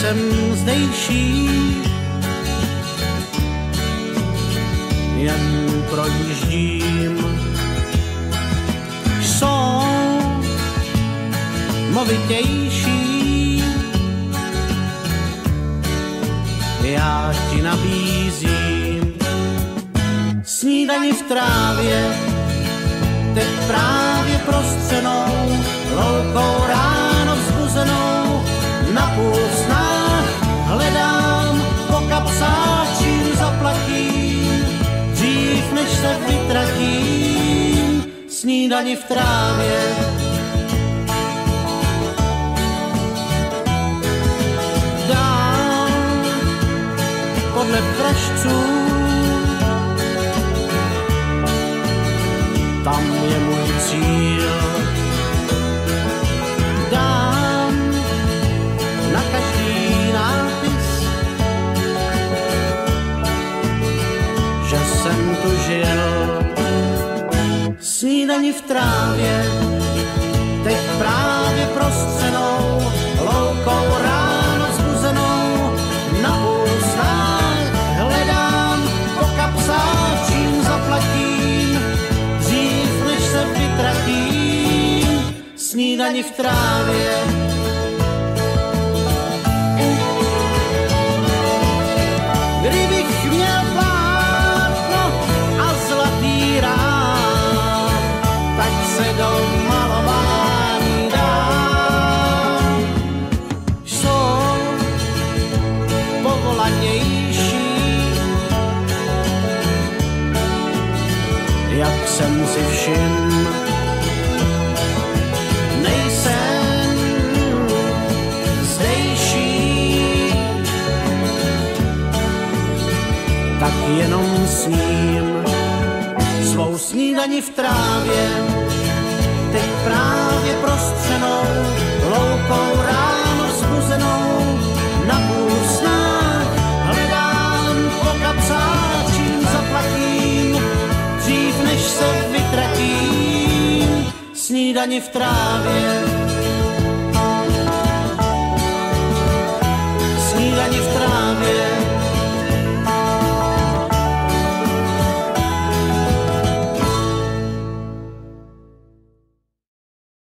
jsem zdejší, jen projíždím. Jsou movitější, já ti nabízím snídani v trávě, teď právě prostřenou, snídani v trávě. Dám podle pražců tam je můj cíl. Dám na každý nápis, že jsem tu žil. Snídani v trávě, teď právě prostřenou, loukou ráno zbuzenou, na půl snách hledám po kapsách, čím zaplatím, dřív než se vytratím, snídani v trávě. Jsem si všiml. Nejsem zdejší, tak jenom sním svou snídani v trávě, dřív než se